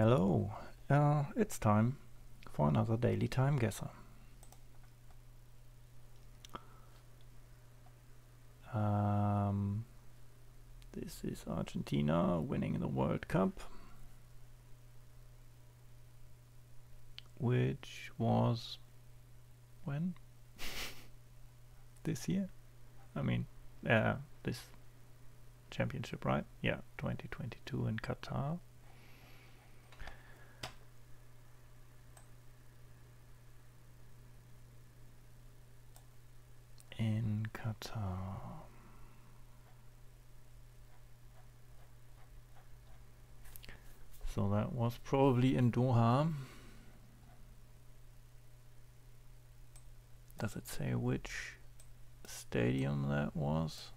Hello, uh, it's time for another daily Timeguessr. Um, this is Argentina winning the World Cup, which was when? this year? I mean, uh, this championship, right? Yeah, 2022 in Qatar. Qatar. Um, so that was probably in Doha. Does it say which stadium that was?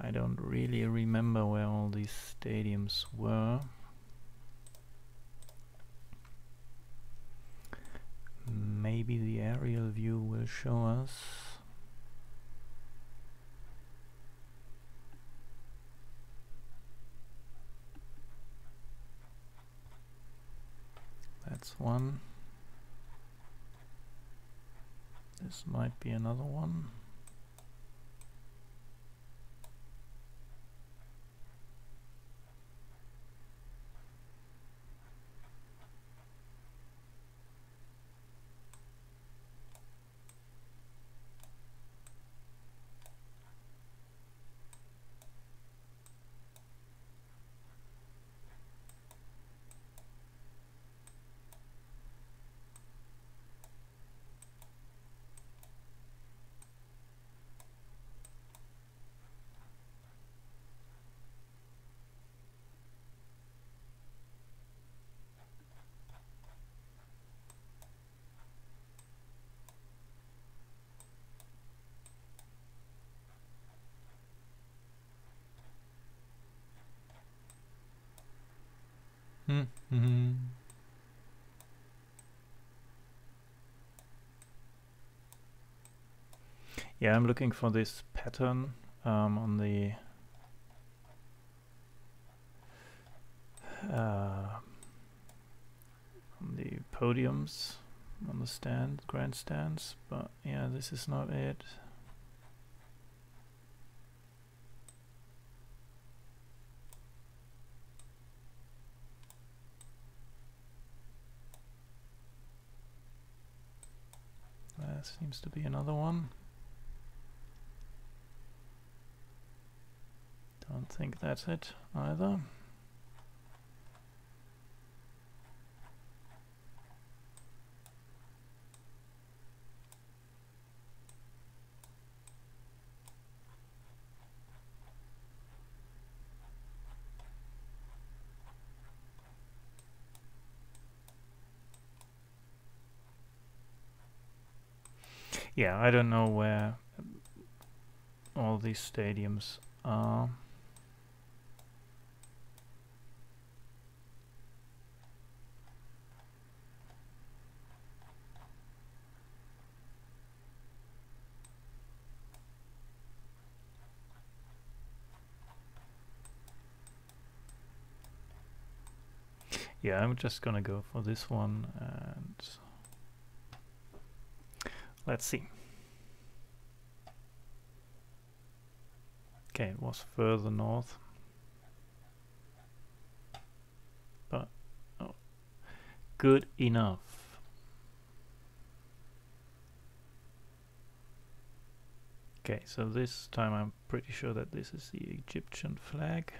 I don't really remember where all these stadiums were. Maybe the aerial view will show us. That's one. This might be another one. Mm -hmm. Yeah, I'm looking for this pattern um, on the uh, on the podiums, on the stand, grandstands, but yeah, this is not it. There seems to be another one. Don't think that's it either. Yeah, I don't know where all these stadiums are. Yeah, I'm just gonna go for this one and Let's see. Okay, it was further north. But oh, good enough. Okay, so this time I'm pretty sure that this is the Egyptian flag.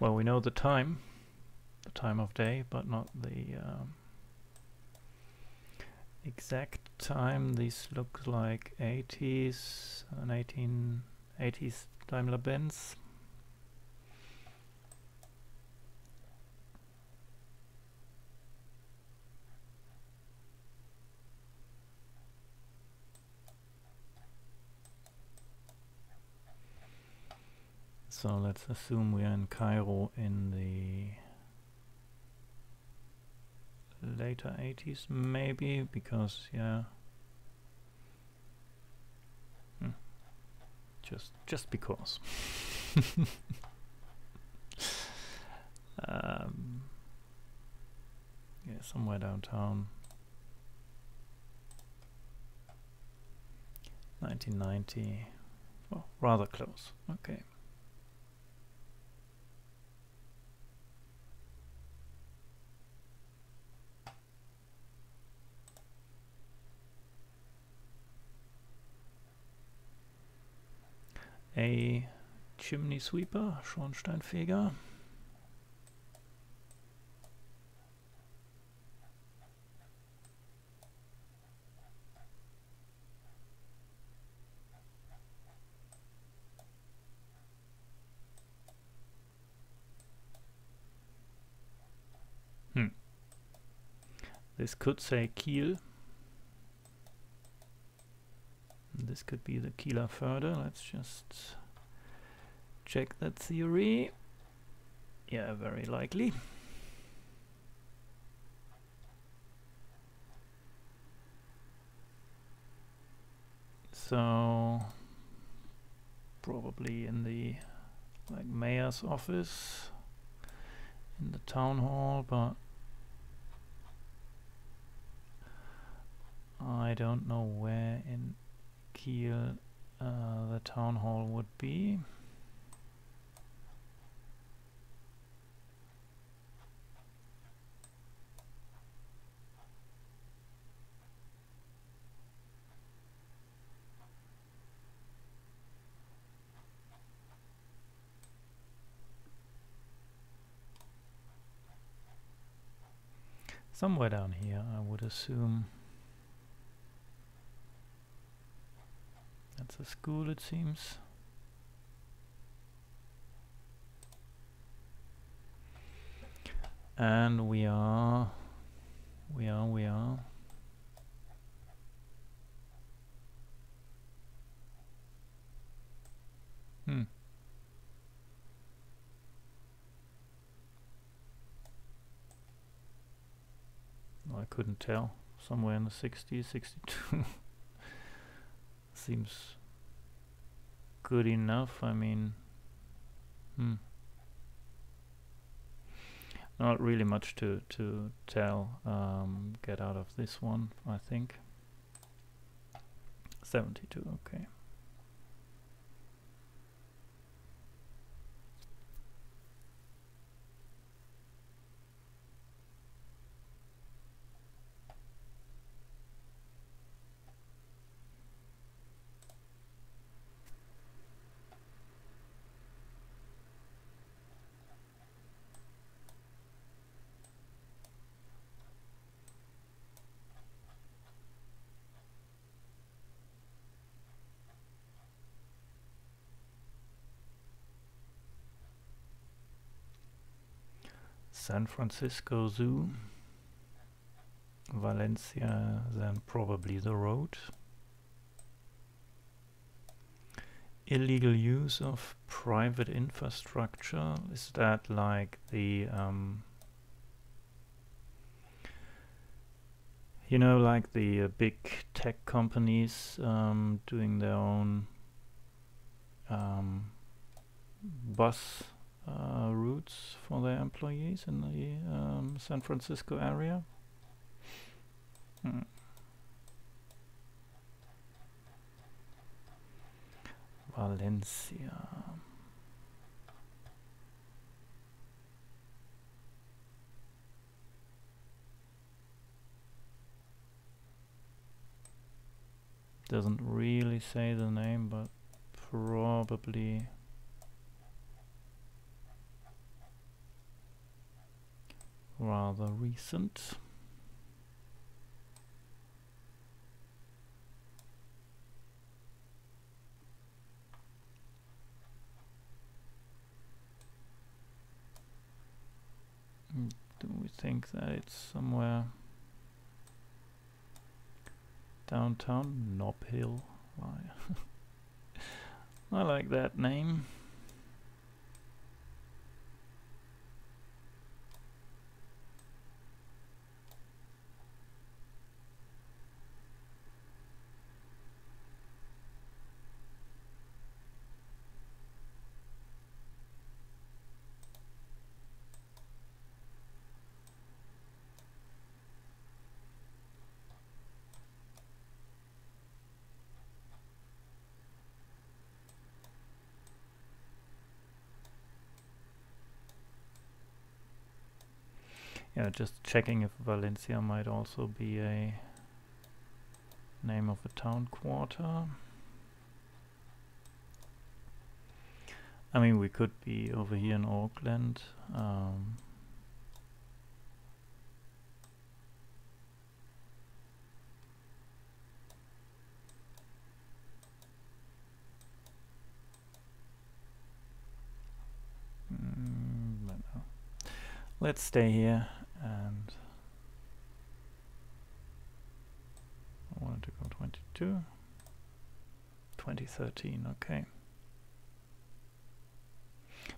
Well, we know the time, the time of day, but not the um, exact time. These look like 80s, an 1880s Daimler Benz. So let's assume we are in Cairo in the later 80s maybe because yeah. Hmm. just just because. Um, yeah somewhere downtown. 1990 well rather close. Okay a chimney sweeper, Schornsteinfeger. Hmm. This could say Kiel. This could be the Kieler Förde. Let's just check that theory. Yeah, very likely. So probably in the like mayor's office in the town hall, but I don't know where in Kiel uh, the town hall would be. Somewhere down here, I would assume. A school, it seems. And we are, we are, we are. Hmm. I couldn't tell. Somewhere in the 60s, 62. seems good enough. I mean, hmm. Not really much to to tell. Um, get out of this one, I think. 72. Okay. San Francisco Zoo. Valencia, then probably the road. Illegal use of private infrastructure, is that like the, um, you know, like the uh, big tech companies um, doing their own um, bus uh, routes for their employees in the um, San Francisco area. Hmm. Valencia. Doesn't really say the name, but probably rather recent. Mm, do we think that it's somewhere downtown? Nob Hill. I like that name. Yeah, just checking if Valencia might also be a name of a town quarter. I mean, we could be over here in Oakland. Um, mm. Let's stay here and I wanted to go 22 2013 okay.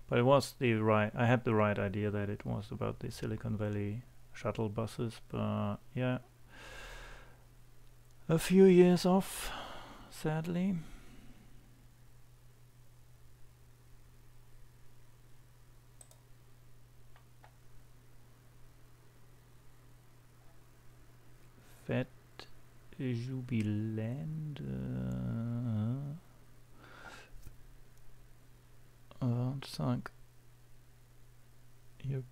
But it was the right I had the right idea that it was about the Silicon Valley shuttle buses but yeah. A few years off sadly Fett Jubiland. Uh, 25. Hier.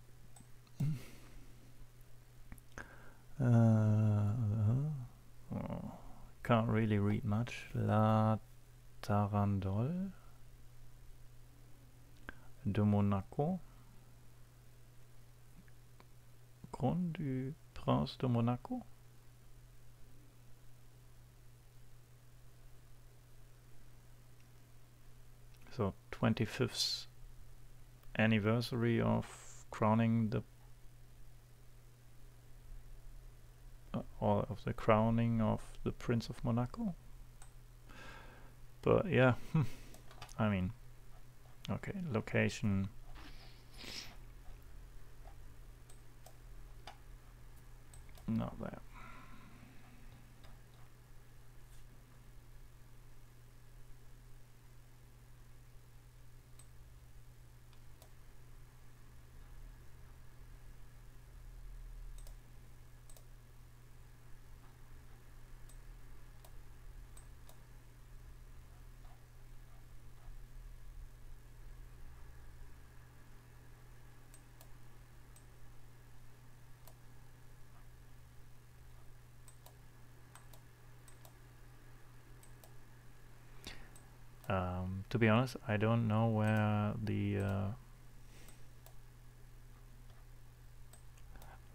Uh, oh, can't really read much. La Tarandol de Monaco. Grand du Prince de Monaco. So 25th anniversary of crowning the uh, or of the crowning of the Prince of Monaco. But yeah, I mean, okay, location. Not that. Um, to be honest, I don't know where the uh,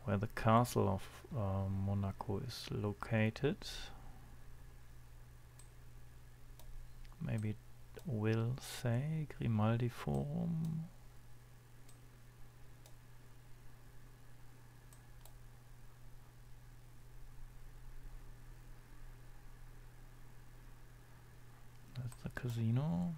where the castle of uh, Monaco is located. Maybe it will say Grimaldi Forum. Casino.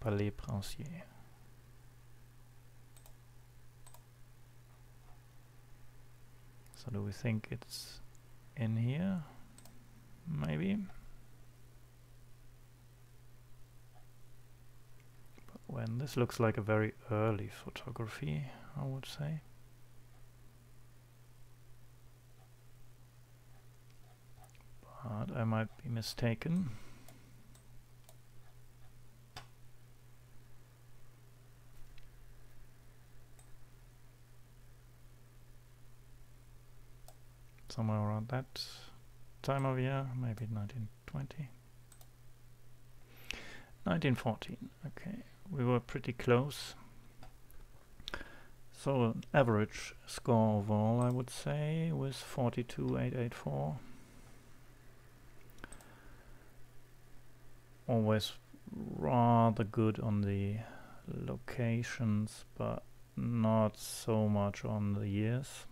Palais Princier. So do we think it's in here? Maybe. When this looks like a very early photography I would say. But I might be mistaken. Somewhere around that time of year maybe 1920 1914 okay we were pretty close. So an average score overall I would say was 42884. Always rather good on the locations but not so much on the years.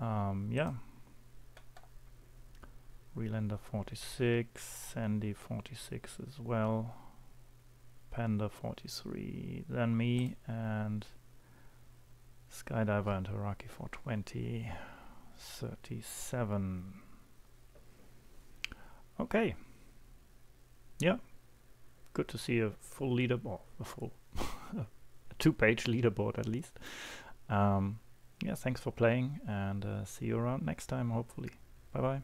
Um, yeah, Relander 46, Sandy 46 as well. Panda 43, then me, and Skydiver and Haraki 420, 37. Okay. Yeah. Good to see a full leaderboard, a full two-page leaderboard at least. Um, yeah, thanks for playing and uh, see you around next time, hopefully. Bye bye.